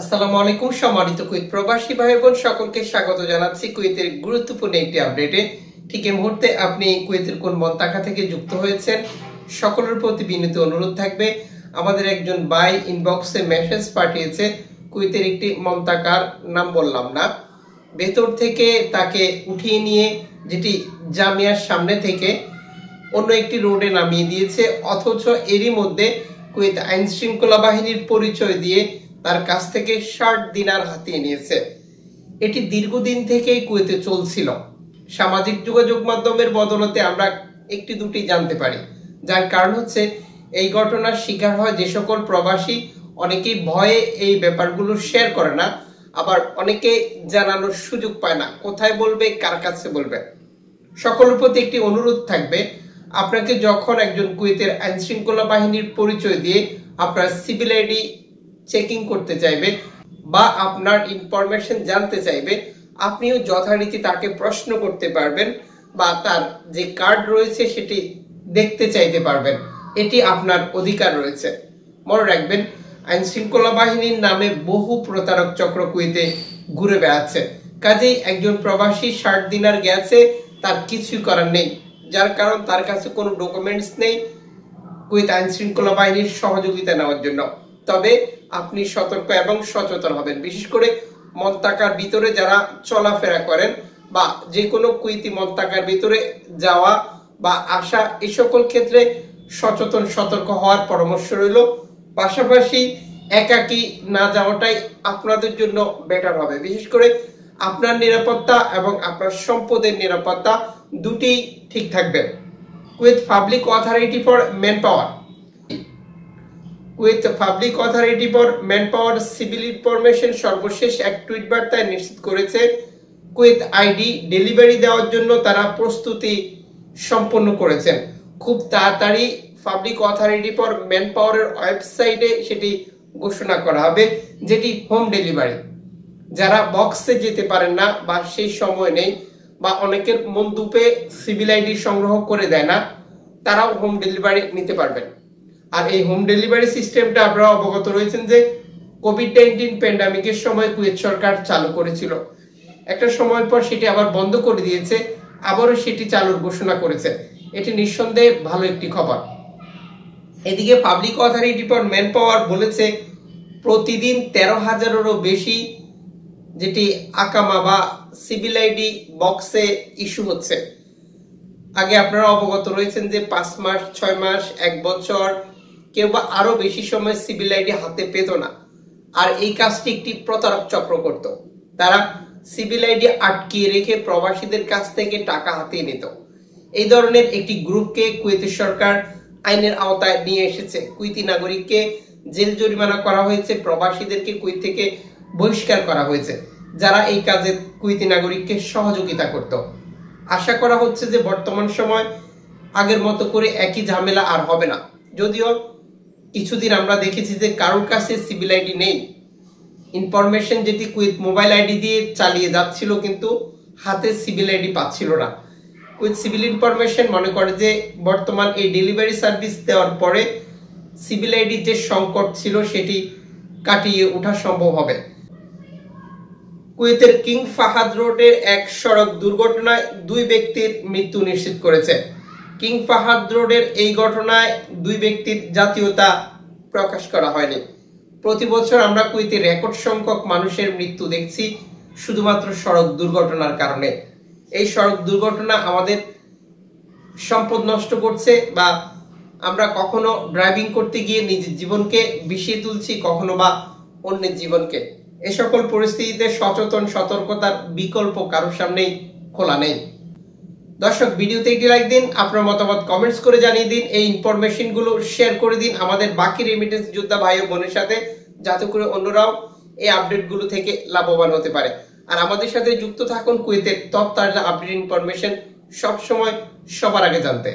আসসালামু আলাইকুম, সম্মানিত কুইত প্রবাসী ভাই বোন সকলকে স্বাগত জানাচ্ছি কুয়েতের গুরুত্বপূর্ণ একটি আপডেটে। ঠিক এই মুহূর্তে আপনি কুয়েতের কোন মন্তাকা থেকে যুক্ত হয়েছেন, সকলের প্রতি বিনীত অনুরোধ থাকবে। আমাদের একজন বাই ইনবক্সে মেসেজ পাঠিয়েছে, কুয়েতের একটি মন্তাকার নাম বললাম না। ভেতর থেকে তাকে উঠিয়ে নিয়ে যেটি জামিয়ার সামনে থেকে অন্য একটি রোডে নামিয়ে দিয়েছে, অথচ এরই মধ্যে কুয়েত আইন শৃঙ্খলা বাহিনীর পরিচয় দিয়ে তার কাছ থেকে ষাট দিনার হাতিয়ে নিয়েছে। এটি দীর্ঘদিন থেকেই কুয়েতে চলছিল। সামাজিক যোগাযোগ মাধ্যমের বদলতে আমরা একটি দুটি জানতে পারি। যার কারণ হচ্ছে, এই ঘটনার শিকার হয় যে সকল প্রবাসী অনেকেই ভয়ে এই ব্যাপারগুলো শেয়ার করে না, আবার অনেকে জানানোর সুযোগ পায় না, কোথায় বলবে, কার কাছে বলবে। সকলের প্রতি একটি অনুরোধ থাকবে, আপনাকে যখন একজন কুয়েতের আইনশৃঙ্খলা বাহিনীর পরিচয় দিয়ে আপনার সিভিল আইডি চেকিং করতে চাইবে বা আপনার ইনফরমেশন জানতে চাইবে, আপনিও যথারীতি তাকে প্রশ্ন করতে পারবেন বা তার যে কার্ড রয়েছে সেটি দেখতে চাইতে পারবেন। এটি আপনার অধিকার রয়েছে। মনে রাখবেন আইন শৃঙ্খলা বাহিনীর নামে বহু প্রতারক চক্র কুয়েতে ঘুরে বেড়াচ্ছে। কাজেই একজন প্রবাসী ষাট দিনার গেছে, তার কিছুই করার নেই। যার কারণ তার কাছে কোনো ডকুমেন্টস নেই কুয়েত আইন শৃঙ্খলা বাহিনীর সহযোগিতা নেওয়ার জন্য। তবে আপনি সতর্ক এবং সচেতন হবেন। বিশেষ করে মন্তাকার ভিতরে যারা চলাফেরা করেন বা যে কোনো কুইতি মন্তাকার ভিতরে যাওয়া বা আসা এই সকল ক্ষেত্রে সচেতন, সতর্ক হওয়ার পরামর্শ রইল। পাশাপাশি একাকি না যাওয়াটাই আপনাদের জন্য বেটার হবে। বিশেষ করে আপনার নিরাপত্তা এবং আপনার সম্পদের নিরাপত্তা দুটি ঠিক থাকবে। With public authority for man power with public authority for man power civil information সর্বশেষ এক টুইট বার্তায় নিশ্চিত করেছে কুয়েত আইডি ডেলিভারি দেওয়ার জন্য তারা প্রস্তুতি সম্পন্ন করেছেন। খুব তাড়াতাড়ি পাবলিক অথরিটি ফর ম্যান পাওয়ারের ওয়েবসাইটে সেটি ঘোষণা করা হবে, যেটি হোম ডেলিভারি যারা বক্সে যেতে পারেন না বা সেই সময় নেই বা অনেকের মন্দুপে সিভিল আইডি সংগ্রহ করে দেয় না, তারাও হোম ডেলিভারি নিতে পারবেন। আর এই হোম ডেলিভারি সিস্টেমটা আপনারা অবগত রয়েছেন যে কোভিড নাইন্টিন প্যান্ডামিকের সময় কুয়েত সরকার চালু করেছিল। একটা সময় পর সেটি আবার বন্ধ করে দিয়েছে, আবারও সেটি চালুর ঘোষণা করেছে। এটি নিঃসন্দেহে ভালো একটি খবর। এদিকে public authority for man power বলেছে, প্রতিদিন তেরো হাজারেরও বেশি যেটি আকামা বা সিভিল আইডি বক্সে ইস্যু হচ্ছে। আগে আপনারা অবগত রয়েছেন যে পাঁচ মাস, ছয় মাস, এক বছর কেউ বা আরও বেশি সময় সিভিল আইডি হাতে পেত না। আর এই কাজটি একটি প্রতারক চক্র করত। তারা সিভিল আইডি আটকিয়ে রেখে প্রবাসীদের কাছ থেকে টাকা হাতিয়ে নিত। এই ধরনের একটি গ্রুপকে কুয়েতি সরকার আইনের আওতায় নিয়ে এসেছে। কুইতি নাগরিককে জেল জরিমানা করা হয়েছে, প্রবাসীদেরকে কুইত থেকে বহিষ্কার করা হয়েছে, যারা এই কাজে কুইতি নাগরিককে সহযোগিতা করত। আশা করা হচ্ছে যে বর্তমান সময় আগের মতো করে একই ঝামেলা আর হবে না। যদিও কিছুদিন আমরা দেখেছি যে কারোর কাছে সিভিল আইডি নেই। ইনফরমেশন যেটি কুইথ মোবাইল আইডি দিয়ে চালিয়ে যাচ্ছিল কিন্তু হাতে সিভিল আইডি পাচ্ছিল না। কুইথ সিভিল ইনফরমেশন মনে করে যে বর্তমান এই ডেলিভারি সার্ভিস দেওয়ার পরে সিভিল আইডির যে সংকট ছিল সেটি কাটিয়ে ওঠা সম্ভব হবে। কুয়েতের কিং ফাহাদ রোডের এক সড়ক দুর্ঘটনায় দুই ব্যক্তির মৃত্যু নিশ্চিত করেছে। কিং ফাহাদ রোডের এই ঘটনায় দুই ব্যক্তির জাতীয়তা প্রকাশ করা হয়নি। প্রতি বছর আমরা কুইতে রেকর্ড সংখ্যক মানুষের মৃত্যু দেখছি, শুধুমাত্র সড়ক দুর্ঘটনার কারণে। এই সড়ক দুর্ঘটনা আমাদের সম্পদ নষ্ট করছে বা আমরা কখনো ড্রাইভিং করতে গিয়ে নিজের জীবনকে বিষিয়ে তুলছি, কখনো বা অন্যের জীবনকে। এ সকল পরিস্থিতিতে সচেতন, সতর্কতার বিকল্প কারোর সামনেই খোলা নেই। দর্শক, ভিডিওতে একটি লাইক দিন, আপনার মতামত কমেন্টস করে জানিয়ে দিন, এই ইনফরমেশনগুলো শেয়ার করে দিন, আমাদের বাকি রেমিটেন্স যোদ্ধা ভাই ও বোনের সাথে, যাতে করে অন্যরাও এই আপডেটগুলো থেকে লাভবান হতে পারে। আর আমাদের সাথে যুক্ত থাকুন কুয়েতের তত্তাজা আপডেট ইনফরমেশন সবসময় সবার আগে জানতে।